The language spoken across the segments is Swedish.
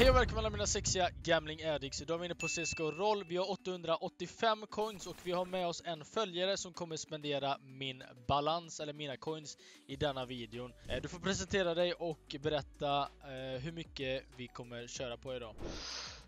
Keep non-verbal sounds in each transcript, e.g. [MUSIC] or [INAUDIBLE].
Hej och välkomna alla mina sexiga Gambling Addicts. Idag är vi inne på CSGO Roll. Vi har 885 coins och vi har med oss en följare som kommer spendera min balans, eller mina coins, i denna videon. Eh, du får presentera dig och berätta eh, hur mycket vi kommer köra på idag.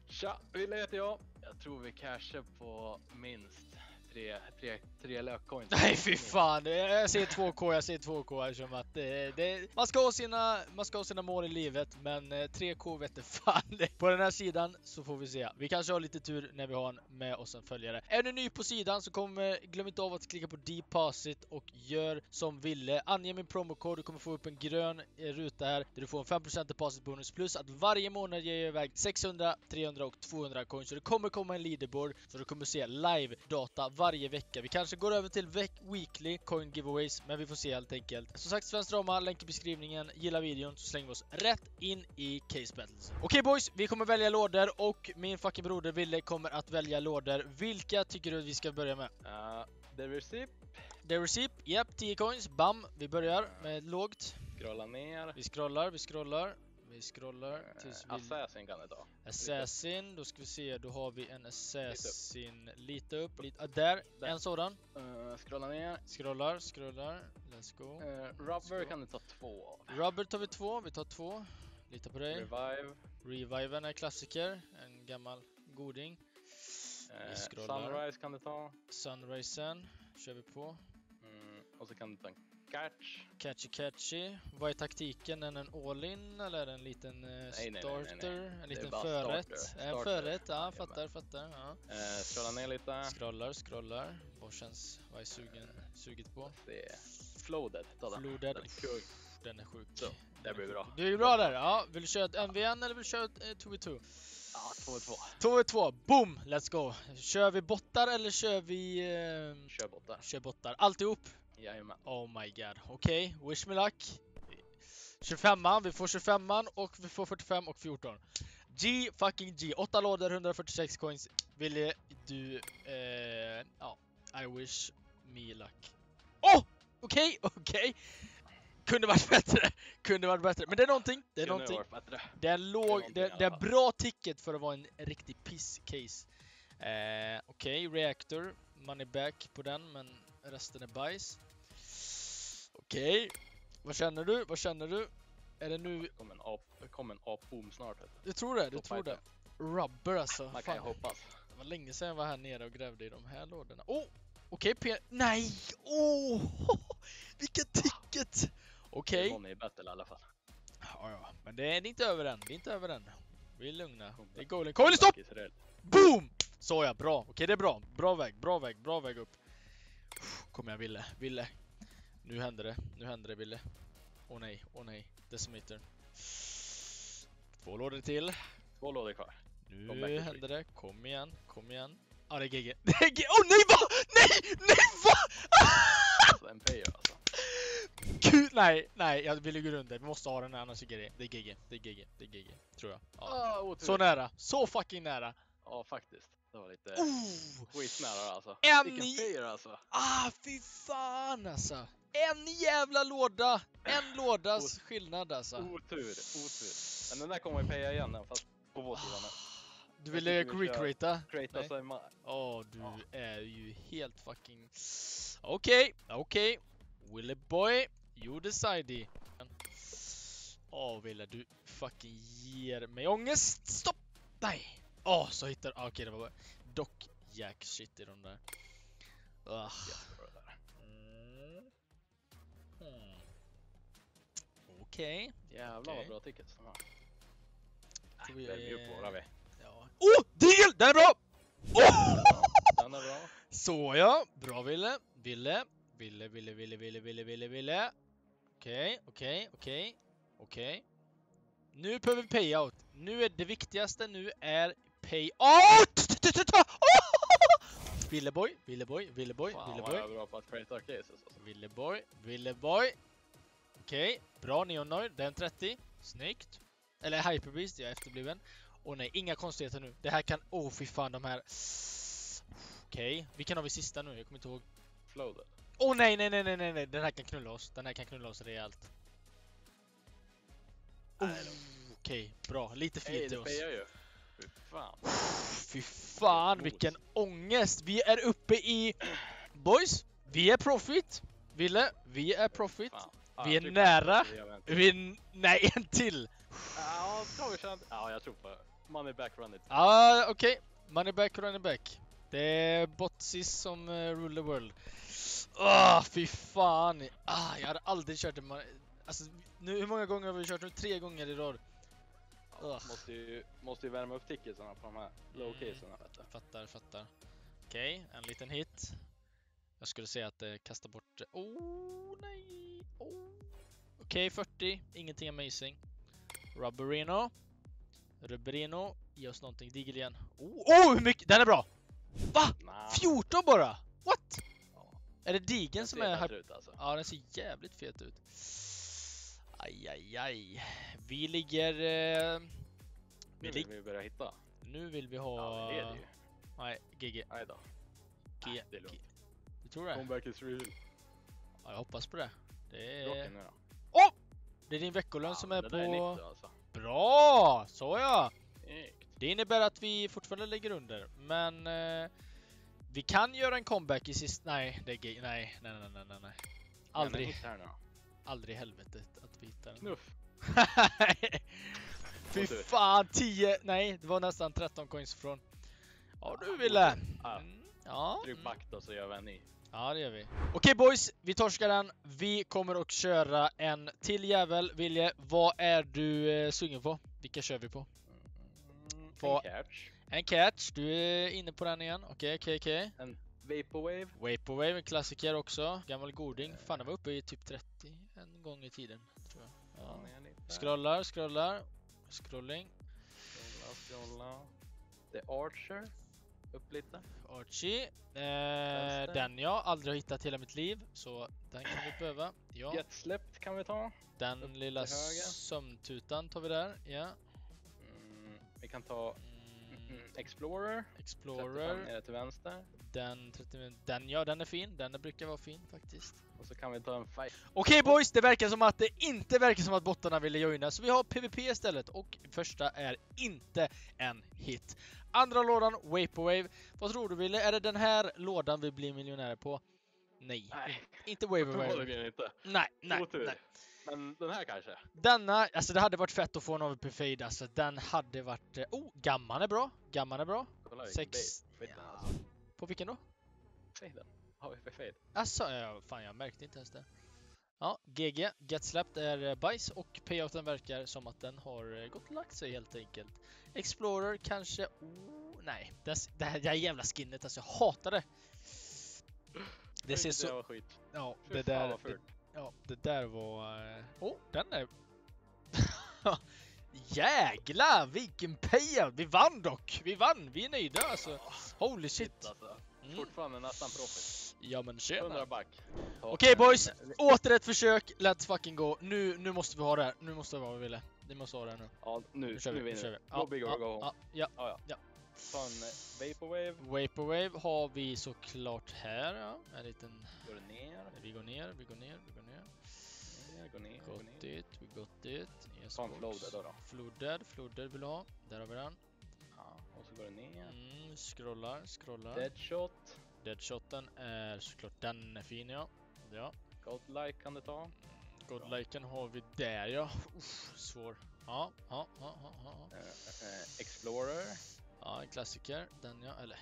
Tja, Wille heter jag. Jag tror vi cashar på minst tre, tre, tre lökcoins. [LAUGHS] Nej fy fan! Jag säger 2K, jag säger 2K eftersom att det, det, man, ska ha sina, man ska ha sina mål i livet men eh, 3K vet fan. [LAUGHS] På den här sidan så får vi se. Vi kanske har lite tur när vi har en med oss en följare. Är du ny på sidan så kom, eh, glöm inte av att klicka på deposit och gör som Ville. Ange min promokod, du kommer få upp en grön eh, ruta här där du får en 5% deposit bonus plus att varje månad ger jag iväg 600, 300 och 200 coins. Så det kommer komma en leaderboard så du kommer se live data varje vecka. Vi kanske går över till veck weekly coin giveaways, men vi får se helt enkelt. Som sagt, Svensk Drama, länk i beskrivningen. Gilla videon så slänger vi oss rätt in i case battles. Okej boys, vi kommer välja lådor och min fucking broder Ville kommer att välja lådor. Vilka tycker du att vi ska börja med? Uh, the receipt. The receipt, japp, 10 coins, bam. Vi börjar med lågt. Scrolla ner. Vi scrollar, vi scrollar. Vi scrollar tills Uh, vi... Assassin kan det ta. Assassin, då ska vi se, då har vi en Assassin lite upp, lite, ah, där, Där. en sådan. Uh, scrolla ner. Scrollar, scrollar, let's go. Uh, rubber kan du ta två av. Rubber tar vi två, vi tar två. Lita på dig. Revive. Reviven är klassiker, en gammal goding. Uh, scrollar. sunrise kan du ta. Sunrisen kör vi på. Mm, och så kan du ta en catch. Catchy catchy. Vad är taktiken? Är den en all-in eller är det en liten eh, nej, nej, nej, starter? En Det liten förrätt? starter. En Starter. förrätt, ja fattar, fattar. Ja. Uh, scrolla ner lite. Scrollar, scrollar. Vad känns, vad är sugen, suget på? Det är flooded. Ta den. Är kung. Den är sjuk. Så, det blir bra. Du är bra där, ja. Vill du köra ett MVN eller vill du köra ett eh, 2v2? Ja, två två. 2v2, boom! Let's go! Kör vi bottar eller kör vi... Eh, Kör borta. kör bottar? Alltihop? Jajamän. Oh my god. Okej, wish me luck. 25an, vi får 25an och vi får 45 och 14. G fucking G. 8 lådor, 146 coins. Ville du... Eh, ja, I wish me luck. Oh! Okej, okej. Kunde varit bättre. Kunde varit bättre. Men det är någonting. Det är Kunde någonting. Det är låg, det, det är bra ticket för att vara en riktig piss-case. Eh, Okej, reactor, money back på den, men resten är bajs. Okej, vad känner du? Vad känner du? Är det nu? Det kommer en ap, det kommer en apboom snart. Du. Tror det? Du tror det? Rubber alltså. Man kan ju hoppas. det var länge sedan jag var här nere och grävde i de här lådorna. Oh! Okej, P... Nej! Oh! [LAUGHS] Vilket ticket! Okej. Någon är i battle i alla fall. Ja, ja, men det är, inte över än. Det är inte över än. Vi är lugna. Kom Det är goalen. Kolla, stopp! Boom! Så ja, bra. Okej, det är bra. Bra väg, bra väg, bra väg upp. Kom igen, Ville. Ville. Nu händer det. Nu händer det, Ville. Åh nej, åh nej. Decimeter. Två lådor till. Två lådor kvar. Nu händer det. Kom igen, kom igen. Ja, det är GG. Det är GG. Åh oh, nej, va? Nej, nej, va? Alltså en payer alltså. Gud, nej, nej. Jag vill gå runt det. Vi måste ha den här, annars är det Det är GG. Det är GG. Det är GG. Tror jag. Ja. Ah. Så nära. Så fucking nära. Ja, faktiskt. Det var lite Oh! skitnära alltså. En Vilken payer alltså. Ah, fy fan alltså! En jävla låda! En lådas skillnad alltså. Otur, otur. Men den där kommer vi paya igen fast på vår sida nu. Du ville Jag tycker vi kör- recreata? Creata sig Åh, du Ja. är ju helt fucking... Okej, okej. Wille boy, you decide. Åh, Wille, du fucking ger mig ångest. Stopp! Nej! Åh, så hittar... ah, Okej, det var bara... Dock jack shit i de där. Ah. Mm. Hmm. Okej. Jävlar vad bra tickets de har. Ska vi- Välj upp våra vi. Ja. Oh! Deal! Den är bra! Oh! Den är bra. Så ja, bra Ville. Ville. Ville, Ville, Ville, Ville, Ville, Ville, Ville. Okej, okej, okej, okej. Nu behöver vi payout. Nu är det viktigaste nu är payout! Villeboy, Villeboy, Villeboy, Villeboy. jag är bra på att creata cases alltså. Villeboy, Villeboy. Okej, bra Neonoid, den 30. Snyggt. Eller Hyperbeast, jag är efterbliven. Åh nej, inga konstigheter nu. Det här kan... Åh oh, fy fan de här... Okej, vilken har vi sista nu? Jag kommer inte ihåg. Floated. Åh oh, nej, nej, nej, nej, nej, den här kan knulla oss. Den här kan knulla oss rejält. Oh, Okej, bra. Lite i det oss. fejar ju. Fy fan. Fy fan vilken ångest! Vi är uppe i... Boys, vi är profit. Ville, vi är profit. Ja, Vi jag är nära. vi till. Är... Nej, [LAUGHS] en till! Ja, Ja, jag tror på. Money back run it. Ja, okej. Money back, running back. Det är Botsis som uh, rule the world. Ah, fy fan! Ah, jag hade aldrig kört en... Alltså, nu, hur många gånger har vi kört nu? Tre gånger i rad. Ugh. måste, ju, måste ju värma upp ticketsarna på de här low Mm. Fattar, fattar. Okej, en liten hit. Jag skulle säga att det kastar bort... Oh, nej! Oh. Okej, 40. Ingenting amazing. Rubberino. Rubberino. Ge oss någonting. Digel igen. Oh, oh, hur mycket? Den är bra! Va? Nah, 14 bara? What? Ja. Är det digen som är här? ut alltså. Ja, den ser jävligt fet ut. Aj, aj, aj. Vi ligger... Eh... Nu Vi vill lig... vi börja hitta. Nu vill vi Ja, ha... det är det ju. Nej, GG. Nej då. G. Nej, det är lugnt. Du tror det? Comeback is real. Ja, jag hoppas på det. Det är... nu då. Det är din veckolön Ja, som är där är på... 90 alltså. Bra! Så ja! Det innebär att vi fortfarande ligger under, men... Eh, vi kan göra en comeback i sist... Nej, det är. Nej, nej, nej, nej, nej, nej. Aldrig, hit här då. aldrig helvetet att vi hittar den. Knuff. [LAUGHS] Fy fan, 10, nej det var nästan 13 coins från. Ja du ville. Ja. Mm, ja. Tryck back då så gör vi en ny. Ja det gör vi. Okej boys, vi torskar den. Vi kommer att köra en till jävel. Vilje, vad är du eh, sugen på? Vilka kör vi på? Mm, En catch. En catch, du är inne på den igen. Okej, okej, okej. Vaporwave. Vaporwave, en klassiker också. Gammal goding. Fan den var uppe i typ 30 en gång i tiden. Tror jag. Ja. Scrollar, scrollar. Scrolling. Scrolla, scrolla. The Archer. Upp lite. Archie. Eh, den jag aldrig har hittat hela mitt liv. Så den kan vi behöva. Ja. Get släppt kan vi ta. Den upp lilla sömntutan tar vi där. Ja. Mm, vi kan ta Mm, mm, Explorer. 35 Explorer. ner till vänster. Den, 30, den, ja den är fin. Den brukar vara fin faktiskt. Och så kan vi ta en fight. Okej boys, det verkar som att det inte verkar som att bottarna ville joina. Så vi har PVP istället. Och första är inte en hit. Andra lådan, Vaporwave. Vad tror du Wille? Är det den här lådan vi blir miljonärer på? Nej. Nej, Inte Vaporwave. inte. Nej, nej, nej. Men den här kanske? Denna, alltså det hade varit fett att få en AVP fade alltså. Den hade varit... eh, Oh, gamman är bra. Gamman är bra. Kolla Sex... Faden Ja. alltså. På vilken då? Faden. För fade? Alltså, ja, fan jag märkte inte ens det. Ja, GG, Get Slapped är eh, bajs och payouten verkar som att den har eh, gått och lagt sig helt enkelt. Explorer kanske... Oh, nej. Det, det här det jävla skinnet alltså, jag hatar det. Det ser Det så... var skit. Ja, det där... Det. Ja, det där var... eh, Oh, den är... [LAUGHS] Jäglar vilken payout! Vi vann dock! Vi vann! Vi är nöjda alltså. Holy shit! Shit alltså. Mm. Fortfarande nästan profit. Ja men 100 tjena. back. Okej boys, åter ett försök. Let's fucking go. Nu, nu måste vi ha det här. Nu måste vi ha vad vi ville. Vi måste ha det här nu. Ja, nu, Nu kör vi. Nu vinner kör vi. Go big or ja, go home. ja, ja. Ja, ja. Eh, Vaporwave. Vaporwave har vi såklart här. Ja. En liten... Går ner. Vi går ner, vi går ner, vi går ner. ner, Går ner. Går Got ner. it, we got it. Yes, box. floader då. då. Flooded, flooded vill du ha. Där har vi den. Ja, och så går det ner. Mm, scrollar, scrollar. Deadshot. Deadshoten är såklart den är fin ja. Ja. Godlike kan du ta. Godliken har vi där ja. Uff, svår. Ja, ja, ja, ja, ja. Eh, eh, Explorer. Ja, en klassiker. Den ja, eller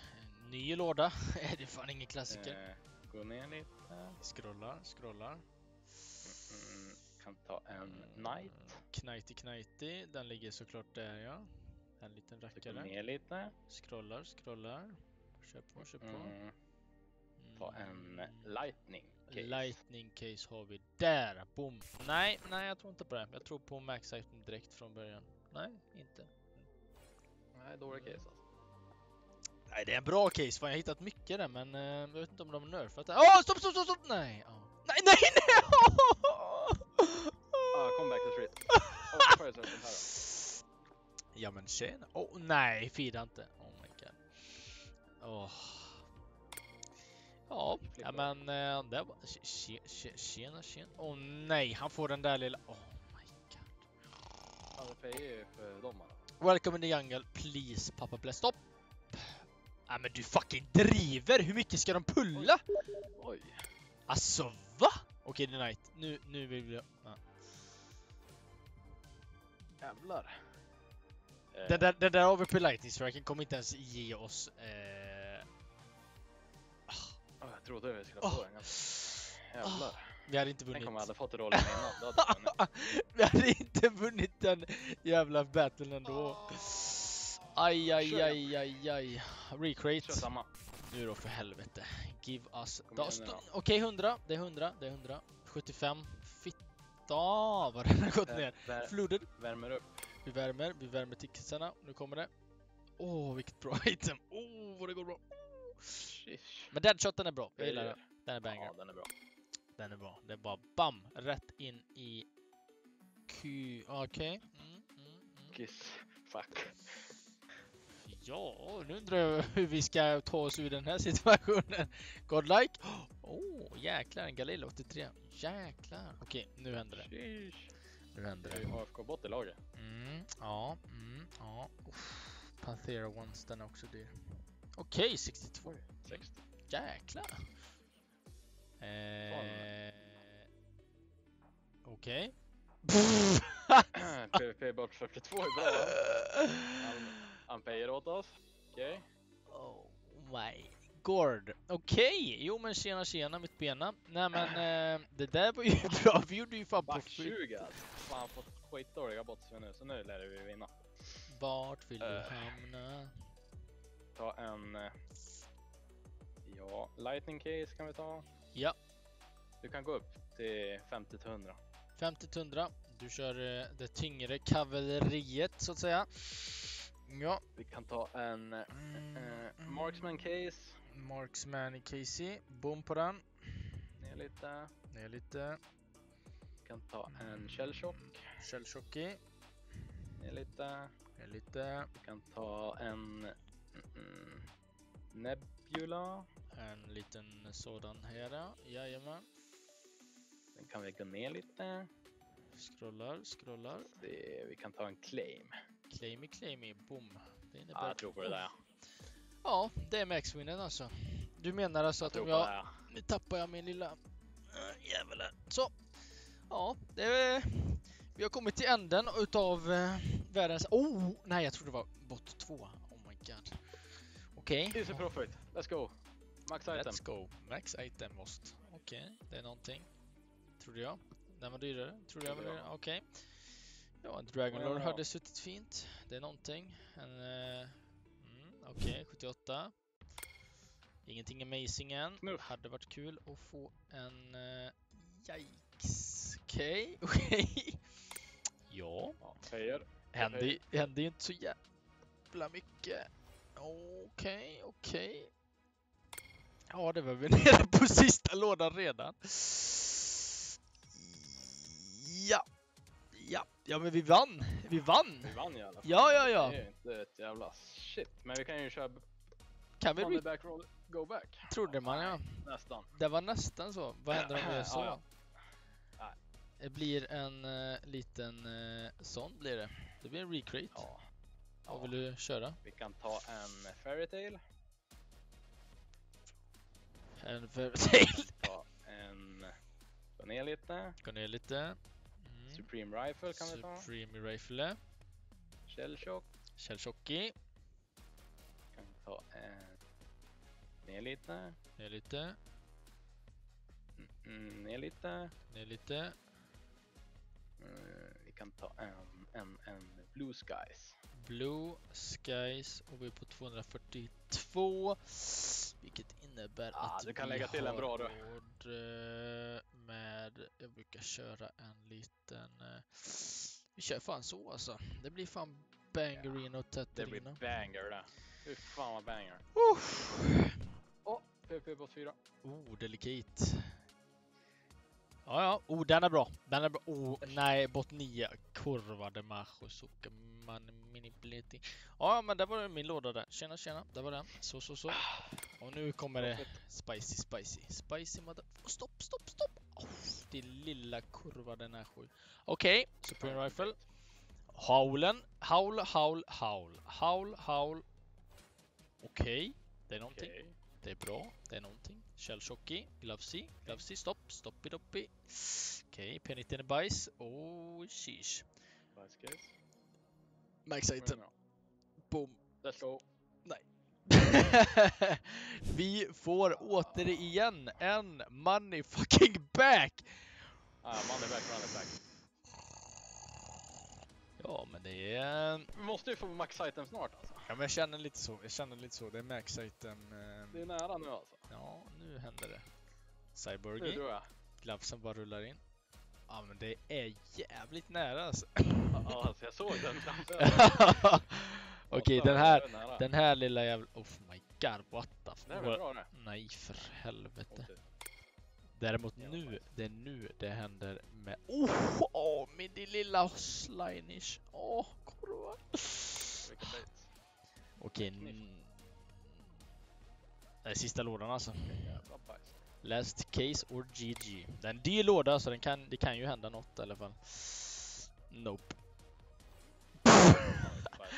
en ny låda. [LAUGHS] det är fan ingen klassiker. Eh, gå ner lite. Scrollar, scrollar. Mm, kan ta en Knight. Knighty Knighty, den ligger såklart där ja. En liten Så Gå rackare. ner lite. Scrollar, scrollar. Kör på, kör på. Mm, ta en Mm. Lightning. Case. Lightning case har vi där. Boom. Nej, nej jag tror inte på det. Jag tror på max item direkt från början. Nej, inte. Nej, dålig case alltså. Nej, det är en bra case. Fan, jag har hittat mycket där, men eh, jag vet inte om de har nerfat det. Åh, stopp, stopp, stopp, stopp! Nej! ja. Nej, nej, nej! Ah, comeback to street. [LAUGHS] Här då. Ja men tjena. Oh, nej, fira inte. Oh my god. Åh. Ja, ja men eh, det var... tje- tje- tje- Tjena, tjena. Åh nej, han får den där lilla... Oh my god. Ja, payer ju för dem. alltså. Welcome in the jungle, please pappa bless. Stopp! Nej men du fucking driver! Hur mycket ska de pulla? Oj. Alltså va? Okej det är night. Nu, nu vill vi... Ja. Jävlar. Den där, den där AVP lightning striken kommer inte ens ge oss... Eh... ja, jag trodde vi skulle få en ganska... Jävlar. Vi hade inte Tänk om vunnit. hade fått rollen innan. Då hade vunnit. [LAUGHS] vi hade inte vunnit den jävla battlen ändå. Aj, aj, aj, aj, aj. Kör Recreate. samma. Nu då för helvete. Give us... Okej, 100. Det är 100. Det är 100. 75. Fitta vad den har gått ner. Vär, Flooded. värmer upp. Vi värmer. Vi värmer ticketsarna. Nu kommer det. Åh, vilket bra item. Åh, vad det går bra. Shish. Men deadshoten är bra. Jag gillar den. Den är banger. Ja, den är bra. Den är bra. Det är bara BAM! Rätt in i Q... Okej. Mm, mm, mm. Kiss. Fuck. Ja, nu undrar jag hur vi ska ta oss ur den här situationen. Godlike. Åh, oh, jäklar. En Galil 83. Jäklar. Okej, nu händer det. Shish. Nu händer Det ju AFK-bot i laget. Mm, ja, mm, ja. Uff. Panthera Ones, den är också dyr. Okej, 62. 60. Jäklar. Eh, Okej. [LAUGHS] PVP-bot 42 är bra. Han, payer åt oss. Okej. Oh my god. Okej, jo men tjena tjena mitt bena. Nej men eh, det där var ju [LAUGHS] bra. Vi gjorde ju fan på Back free. 20 alltså. Fan fått skitdåliga bots nu så nu lär vi vinna. Vart vill du Eh. hamna? Ta en... eh, Ja, lightning case kan vi ta. Ja. Du kan gå upp till 50 till 100. 50 tundra. Du kör eh, det tyngre kavalleriet så att säga. Ja. Vi kan ta en eh, eh, marksman case. Marksman i Casey. Boom på den. Ner lite. Är lite Vi kan ta en shellshock. Shellshocky. Ner lite. Är lite Vi kan ta en mm, mm, nebula. En liten sådan här. ja. Jajamän. Sen kan vi gå ner lite. Scrollar, scrollar. Se, vi kan ta en claim. Claimy, claimy, boom. Det innebär... Ja, jag tror på det där. ja. Ja, det är maxwinnen alltså. Du menar alltså Jag att om det jag... där. ja. Nu tappar jag min lilla äh, jävel här. Så. Ja, det är... Vi har kommit till änden utav äh, världens... Oh! Nej, jag tror det var bot 2. Oh my god. Okej. Easy profit. Let's go. Max item. Let's go. Max item most. Okej, det är någonting. Trodde jag. Den var dyrare. Trodde jag var dyrare. Okej. Ja, en Dragon Ja, Lord ja. hade suttit fint. Det är någonting. En... eh, mm, Okej, 78. Ingenting amazing än. Knuff. Hade varit kul att få en... Uh, yikes. Okej, [LAUGHS] okej. Ja, Ja, payer. hände, Okej. hände ju inte så jävla mycket. Okej, okej. Ja, det var vi nere på sista lådan redan. Ja. Ja, ja men vi vann. Vi vann. Vi vann i alla fall. Ja, ja, ja. Det är ju inte ett jävla shit. Men vi kan ju köra Kan vi back roll, go back. Trodde man ja. Nästan. Det var nästan så. Vad händer om det är så? Ja, ja. Det blir en eh, liten uh, sån blir det. Det blir en recreate. Ja. Vad vill du köra? Vi kan ta en fairytale. En fairytale. [LAUGHS] Ta en... Gå ner lite. Gå ner lite. Mm. Supreme rifle kan vi ta. Supreme Rifle. Shellshock. Shellshocky. Kan vi ta en... Ner lite. Ner lite. Mm, mm, ner lite. Ner lite. Mm, vi kan ta en, en, en Blue Skies. Blue Skies och vi är på 242. Vilket innebär Ah, att du kan vi lägga till en bra då. eh, med, jag brukar köra en liten, eh, vi kör fan så alltså. Det blir fan Bangerino och Det blir banger det. Fy fan vad banger. Uff. Åh, PP bot 4. Oh, delicate. Ja, ja. Oh, den är bra. Den är bra. Oh, nej, bot 9. Kurva de macho suka man manipulating. Ja, men där var det min låda där. Tjena, tjena. Där var den. Så, så, så. Och nu kommer det spicy, spicy. Spicy mother... Stopp, stopp, stopp! Oh, din lilla kurva den är sju. Okej, Supreme Rifle. Haulen. Haul, haul, haul. Haul, haul. Okej, det är någonting. Okej. Det är bra. Det är någonting. Shellshocky. Glovesy. Glovesy. Stopp. Stoppidoppi. Okej, P90 är bajs. Oh, sheesh. Bajscase. Max item. Men ja. Boom. Let's go. [LAUGHS] Vi får återigen en money fucking back! Ah, money back, money back. Ja, men det är... Vi måste ju få max item snart alltså. Ja, men jag känner lite så. Jag känner lite så. Det är max item. ehm, Det är nära nu alltså. Ja, nu händer det. Cyborgy. tror jag. Glovesen bara rullar in. Ja, men det är jävligt nära alltså. Ja, alltså jag såg den framför. [LAUGHS] Okej, den här, det den här lilla jävla... Oh my god, what the Det är fuck. bra det. Nej, för helvete. Däremot nu, det är nu det händer med... Oh, oh min lilla slinish. Åh, korva. Vilken bait. Okej. n- Det är sista lådan alltså. Vilken jävla bajs. Last case or GG. Det är en dyr låda så den kan, det kan ju hända något i alla fall. Nope. Bajs.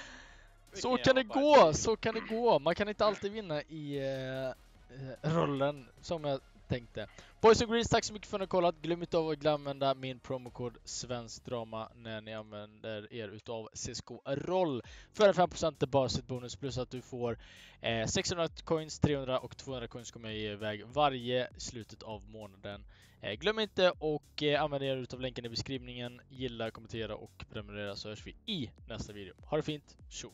[LAUGHS] Så Vilken kan det jävla gå, bajs. så kan det gå. Man kan inte alltid vinna i eh, eh, rollen som jag tänkte. Boys and Greens, tack så mycket för att ni har kollat. Glöm inte av att använda min promokod SvenskDrama när ni använder er utav CSGO Roll. För 5% basit bonus plus att du får eh, 600 coins, 300 och 200 coins kommer jag ge iväg varje slutet av månaden. Eh, glöm inte och eh, använda er utav länken i beskrivningen. Gilla, kommentera och prenumerera så hörs vi i nästa video. Ha det fint, tjo!